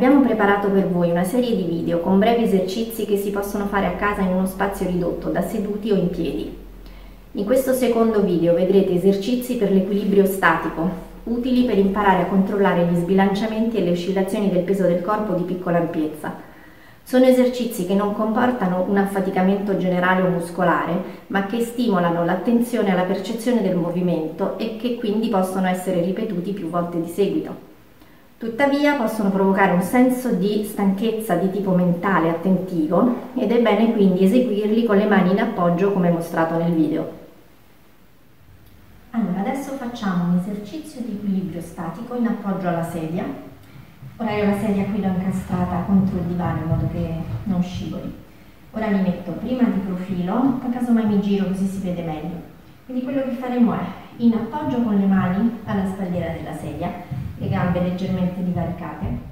Abbiamo preparato per voi una serie di video con brevi esercizi che si possono fare a casa in uno spazio ridotto, da seduti o in piedi. In questo secondo video vedrete esercizi per l'equilibrio statico, utili per imparare a controllare gli sbilanciamenti e le oscillazioni del peso del corpo di piccola ampiezza. Sono esercizi che non comportano un affaticamento generale o muscolare, ma che stimolano l'attenzione alla percezione del movimento e che quindi possono essere ripetuti più volte di seguito. Tuttavia possono provocare un senso di stanchezza di tipo mentale attentivo ed è bene quindi eseguirli con le mani in appoggio come mostrato nel video. Allora, adesso facciamo un esercizio di equilibrio statico in appoggio alla sedia. Ora io la sedia qui l'ho incastrata contro il divano in modo che non scivoli. Ora mi metto prima di profilo, poi casomai mi giro così si vede meglio. Quindi quello che faremo è in appoggio con le mani alla spalliera della sedia le gambe leggermente divaricate.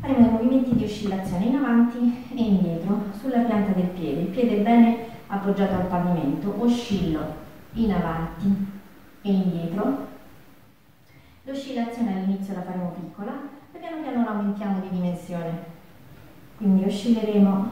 Faremo movimenti di oscillazione in avanti e indietro sulla pianta del piede. Il piede bene appoggiato al pavimento, oscillo in avanti e indietro. L'oscillazione all'inizio la faremo piccola e piano piano la aumentiamo di dimensione. Quindi oscilleremo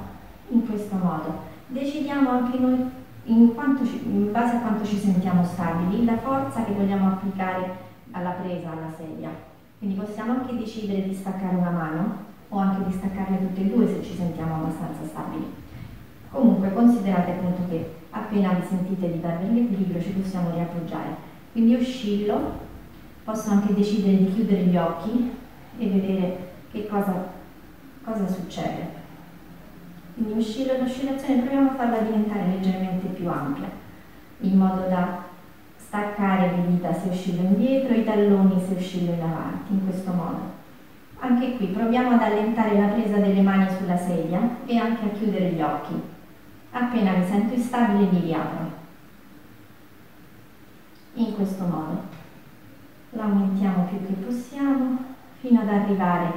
in questo modo. Decidiamo anche noi in, ci, in base a quanto ci sentiamo stabili la forza che vogliamo applicare alla presa alla sedia. Quindi possiamo anche decidere di staccare una mano o anche di staccarle tutte e due se ci sentiamo abbastanza stabili. Comunque considerate appunto che appena vi sentite di perdere l'equilibrio ci possiamo riappoggiare. Quindi oscillo, posso anche decidere di chiudere gli occhi e vedere che cosa, cosa succede. Quindi oscillo l'oscillazione, proviamo a farla diventare leggermente più ampia, in modo da staccare le dita se oscillo indietro, i talloni se oscillo in avanti, in questo modo. Anche qui proviamo ad allentare la presa delle mani sulla sedia e anche a chiudere gli occhi. Appena mi sento instabile mi riapro. In questo modo. L'aumentiamo più che possiamo fino ad arrivare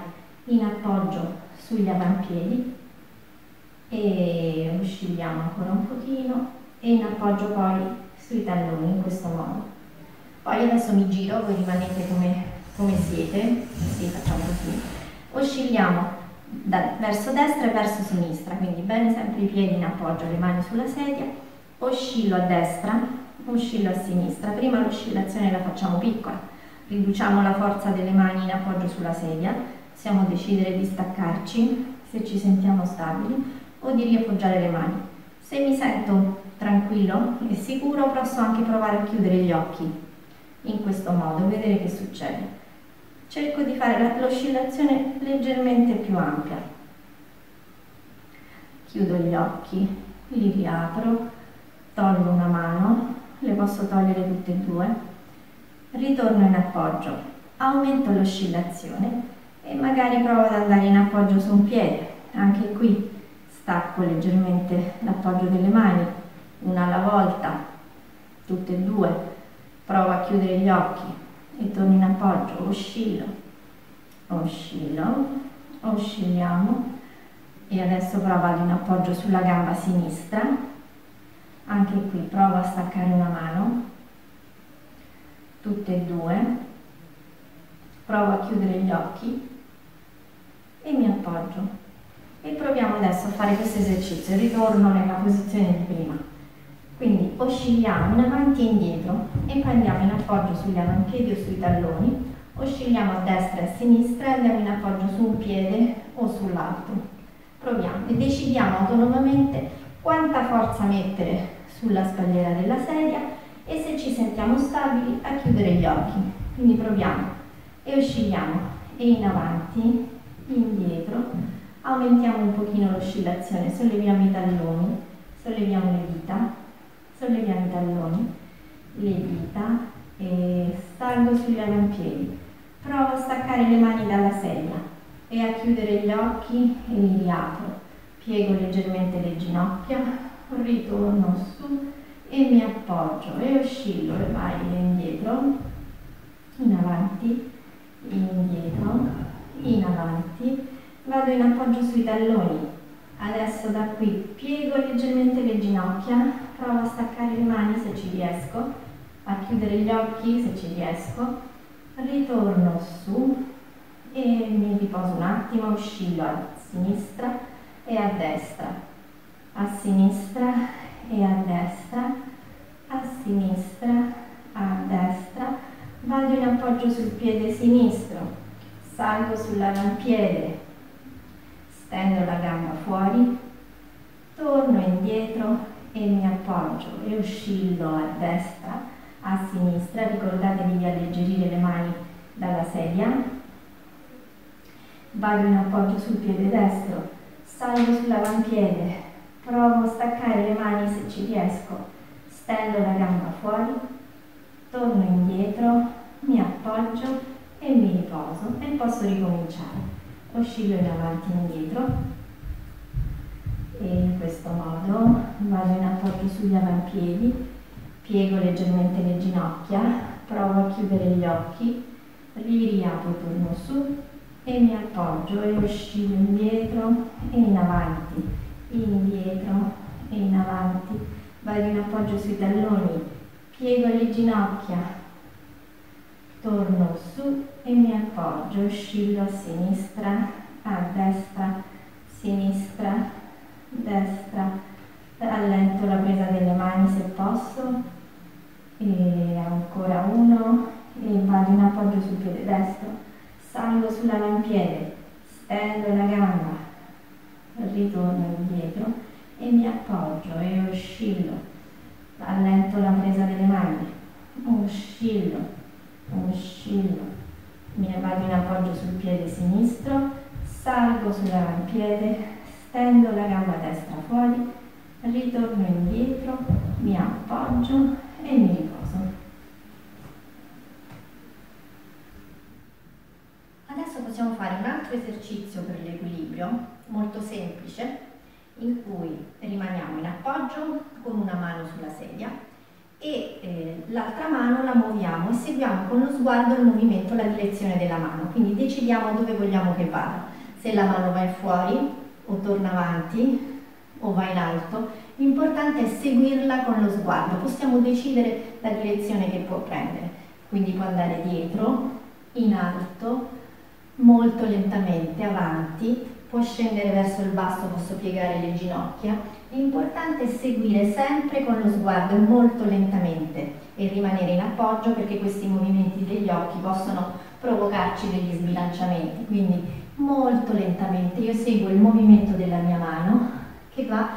in appoggio sugli avampiedi e oscilliamo ancora un pochino e in appoggio poi sui talloni in questo modo. Poi adesso mi giro, voi rimanete come, come siete, sì, facciamo così. Oscilliamo da, verso destra e verso sinistra, quindi bene sempre i piedi in appoggio, le mani sulla sedia, oscillo a destra, oscillo a sinistra. Prima l'oscillazione la facciamo piccola, riduciamo la forza delle mani in appoggio sulla sedia, possiamo decidere di staccarci se ci sentiamo stabili o di riappoggiare le mani. Se mi sento tranquillo e sicuro posso anche provare a chiudere gli occhi in questo modo vedere che succede. Cerco di fare l'oscillazione leggermente più ampia. Chiudo gli occhi, li riapro, tolgo una mano, le posso togliere tutte e due, ritorno in appoggio, aumento l'oscillazione e magari provo ad andare in appoggio su un piede. Anche qui stacco leggermente l'appoggio delle mani, una alla volta, tutte e due, provo a chiudere gli occhi e torno in appoggio, oscillo, oscillo, oscilliamo. E adesso provo ad in appoggio sulla gamba sinistra, anche qui provo a staccare una mano, tutte e due, provo a chiudere gli occhi e mi appoggio. E proviamo adesso a fare questo esercizio, ritorno nella posizione di prima. Quindi oscilliamo in avanti e indietro e poi andiamo in appoggio sugli avampiedi o sui talloni, oscilliamo a destra e a sinistra e andiamo in appoggio su un piede o sull'altro. Proviamo e decidiamo autonomamente quanta forza mettere sulla spalliera della sedia e se ci sentiamo stabili a chiudere gli occhi. Quindi proviamo e oscilliamo e in avanti, indietro, aumentiamo un pochino l'oscillazione, solleviamo i talloni, solleviamo le dita solleviamo i talloni, le dita e salgo sugli avampiedi. Provo a staccare le mani dalla sedia e a chiudere gli occhi e li riapro. Piego leggermente le ginocchia, ritorno su e mi appoggio. E oscillo le mani indietro, in avanti, indietro, in avanti. Vado in appoggio sui talloni. Adesso da qui piego leggermente le ginocchia, provo a staccare le mani se ci riesco, a chiudere gli occhi se ci riesco, ritorno su e mi riposo un attimo, oscillo a sinistra e a destra, a sinistra e a destra, a sinistra, a destra, vado in appoggio sul piede sinistro, salgo sull'avampiede, stendo la gamba fuori, torno indietro e mi appoggio e oscillo a destra, a sinistra, ricordatevi di alleggerire le mani dalla sedia, vado in appoggio sul piede destro, salgo sull'avampiede, provo a staccare le mani se ci riesco, stendo la gamba fuori, torno indietro, mi appoggio e mi riposo e posso ricominciare. Oscillo in avanti e indietro, e in questo modo vado in appoggio sugli avampiedi, piego leggermente le ginocchia, provo a chiudere gli occhi, ririapro, torno su e mi appoggio e oscillo indietro e in avanti, indietro e in avanti, vado in appoggio sui talloni, piego le ginocchia, torno su e mi appoggio, oscillo a sinistra, a destra, sinistra, destra, rallento la presa delle mani se posso, e ancora uno, e vado in appoggio sul piede destro, salgo sull'avampiede, stendo la gamba, ritorno indietro e mi appoggio e oscillo, rallento la presa delle mani, oscillo, oscillo, mi vado in appoggio sul piede sinistro, salgo sull'avampiede, stendo la gamba destra fuori, ritorno indietro, mi appoggio e mi riposo. Adesso possiamo fare un altro esercizio per l'equilibrio, molto semplice, in cui rimaniamo in appoggio con una mano sulla sedia e eh, l'altra mano la muoviamo e seguiamo con lo sguardo il movimento, la direzione della mano, quindi decidiamo dove vogliamo che vada. Se la mano va fuori, o torna avanti o va in alto, l'importante è seguirla con lo sguardo, possiamo decidere la direzione che può prendere, quindi può andare dietro, in alto, molto lentamente avanti, può scendere verso il basso, posso piegare le ginocchia, l'importante è seguire sempre con lo sguardo molto lentamente e rimanere in appoggio perché questi movimenti degli occhi possono provocarci degli sbilanciamenti, quindi molto lentamente io seguo il movimento della mia mano che va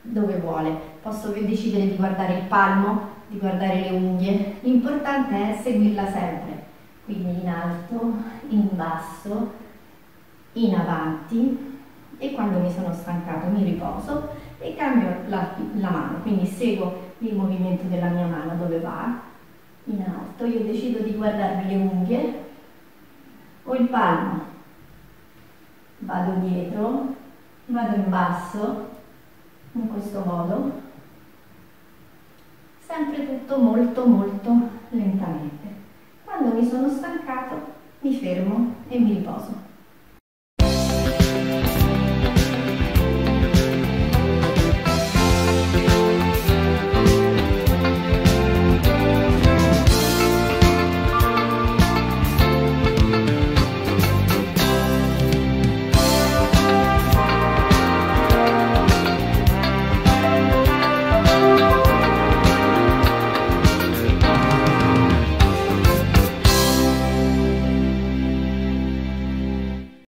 dove vuole. Posso decidere di guardare il palmo di guardare le unghie. L'importante è seguirla sempre quindi in alto in basso in avanti. E quando mi sono stancato mi riposo e cambio la, la mano. Quindi seguo il movimento della mia mano dove va in alto. Io decido di guardarmi le unghie. O il palmo. Vado dietro, vado in basso, in questo modo, sempre tutto molto molto lentamente. Quando mi sono stancato mi